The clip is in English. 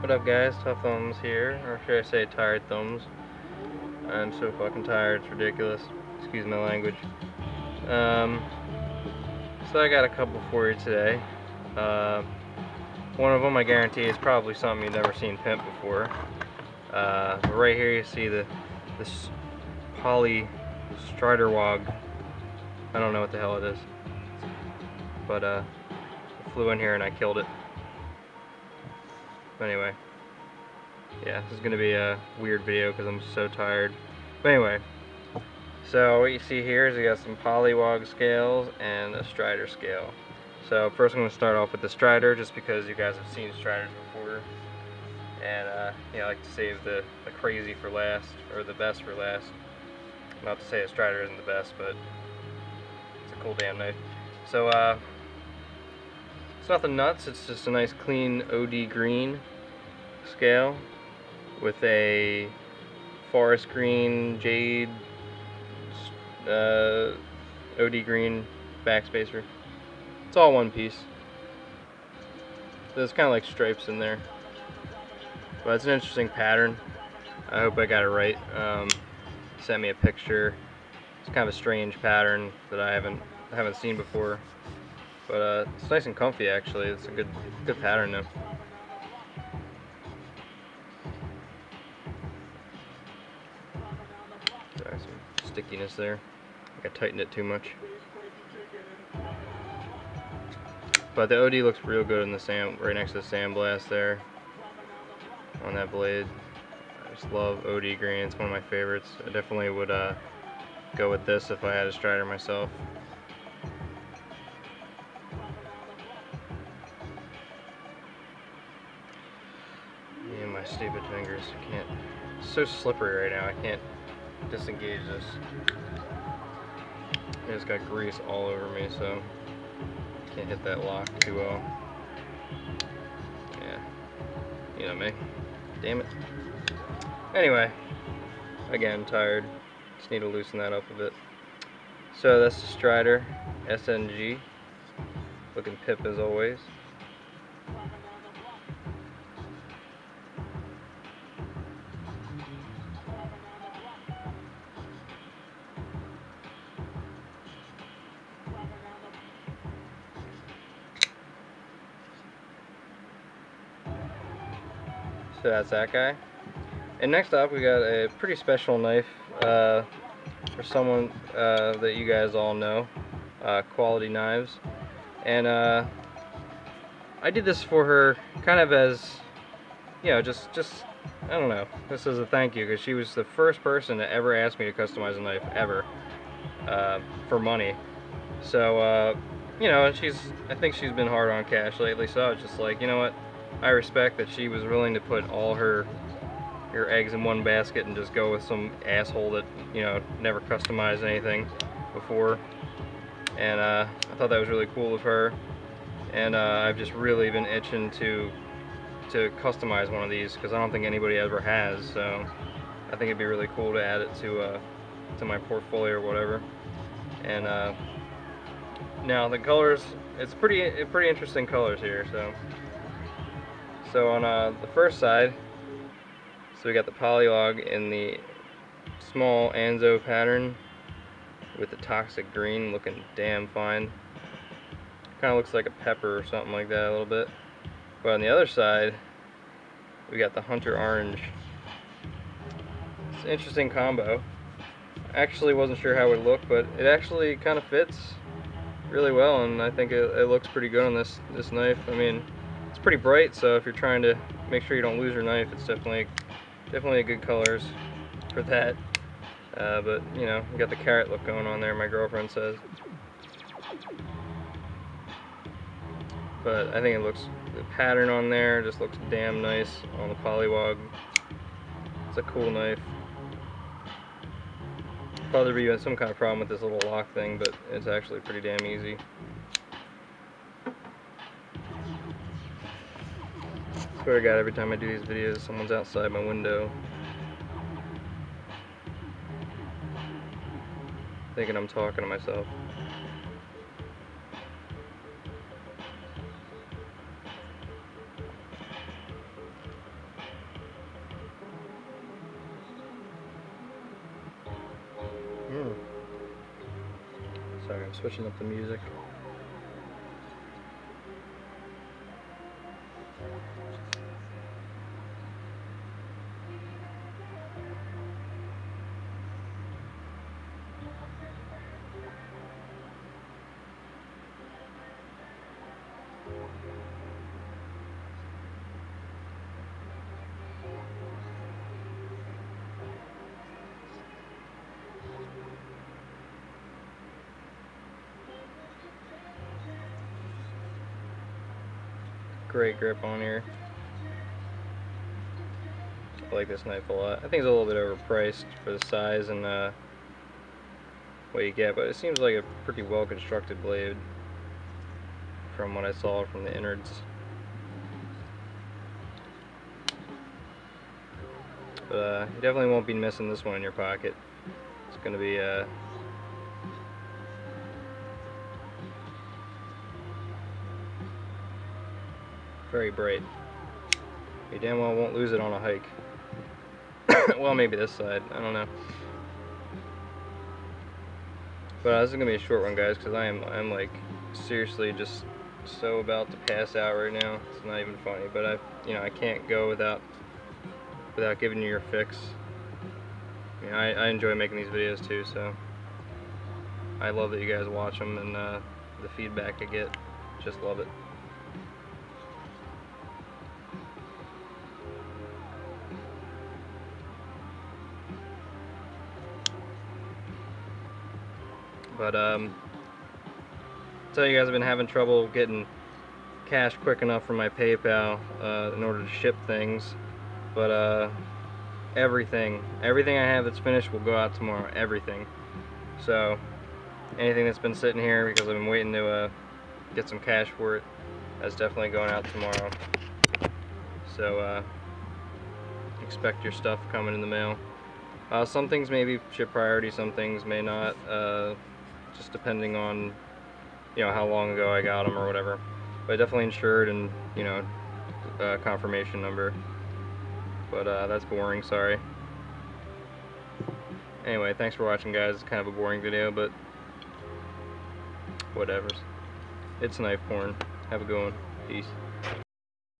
What up guys, Tuff Thumbz here, or should I say Tired Thumbs. I'm so fucking tired, it's ridiculous. Excuse my language. Um, so I got a couple for you today. Uh, one of them I guarantee is probably something you've never seen pimp before. Uh, right here you see the this poly Striderwog. I don't know what the hell it is. But uh, flew in here and I killed it. Anyway, yeah, this is going to be a weird video because I'm so tired. But anyway, so what you see here is we got some Pollywog scales and a strider scale. So first I'm going to start off with the strider just because you guys have seen striders before. And uh, I like to save the, the crazy for last, or the best for last. Not to say a strider isn't the best, but it's a cool damn knife. So uh, nothing nuts, it's just a nice clean OD green scale with a forest green, jade, uh, OD green backspacer. It's all one piece. There's kind of like stripes in there. But it's an interesting pattern. I hope I got it right. Um, sent me a picture. It's kind of a strange pattern that I haven't I haven't seen before. But uh, it's nice and comfy actually. It's a good good pattern though. Some stickiness there. I tightened it too much. But the OD looks real good in the sand, right next to the sandblast there on that blade. I just love OD green. It's one of my favorites. I definitely would uh, go with this if I had a strider myself. My stupid fingers. I can't. It's so slippery right now. I can't disengage this. It's got grease all over me, so can't hit that lock too well. Yeah. You know me. Damn it. Anyway. Again, tired. Just need to loosen that up a bit. So that's the Strider SNG. Looking pip as always. So that's that guy. And next up we got a pretty special knife uh, for someone uh, that you guys all know, uh, Quality Knives. And uh, I did this for her kind of as, you know, just, just I don't know, this is a thank you because she was the first person to ever ask me to customize a knife, ever, uh, for money. So, uh, you know, and she's, I think she's been hard on cash lately, so I was just like, you know what, I respect that she was willing to put all her her eggs in one basket and just go with some asshole that you know never customized anything before. And uh, I thought that was really cool of her. And uh, I've just really been itching to to customize one of these because I don't think anybody ever has so I think it'd be really cool to add it to uh, to my portfolio or whatever. And uh, now the colors it's pretty pretty interesting colors here so so on uh, the first side, so we got the Pollywog in the small Anzo pattern with the toxic green looking damn fine. Kind of looks like a pepper or something like that a little bit. But on the other side, we got the hunter orange. It's an interesting combo. Actually wasn't sure how it would look, but it actually kind of fits really well and I think it, it looks pretty good on this, this knife. I mean, it's pretty bright, so if you're trying to make sure you don't lose your knife, it's definitely definitely a good colors for that. Uh, but, you know, you got the carrot look going on there, my girlfriend says. But I think it looks, the pattern on there just looks damn nice on the Pollywog. It's a cool knife. Probably be some kind of problem with this little lock thing, but it's actually pretty damn easy. swear to God, every time I do these videos, someone's outside my window. Thinking I'm talking to myself. Mm. Sorry, I'm switching up the music. Great grip on here. I like this knife a lot. I think it's a little bit overpriced for the size and uh, what you get, but it seems like a pretty well constructed blade from what I saw from the innards. But uh, you definitely won't be missing this one in your pocket. It's going to be uh, very bright. You damn well won't lose it on a hike. well, maybe this side. I don't know. But uh, this is gonna be a short one, guys, because I am I'm like seriously just so about to pass out right now. It's not even funny, but I you know I can't go without without giving you your fix. I, mean, I, I enjoy making these videos too, so I love that you guys watch them and uh, the feedback I get. Just love it. But um, tell you guys I've been having trouble getting cash quick enough from my PayPal uh, in order to ship things. But uh, everything, everything I have that's finished will go out tomorrow. Everything. So anything that's been sitting here because I've been waiting to uh, get some cash for it, that's definitely going out tomorrow. So uh, expect your stuff coming in the mail. Uh, some things may be ship priority, some things may not. Just depending on you know how long ago I got them or whatever. But definitely insured and you know uh, confirmation number. But uh, that's boring. Sorry. Anyway, thanks for watching, guys. It's kind of a boring video, but whatever. It's knife porn. Have a good one. Peace.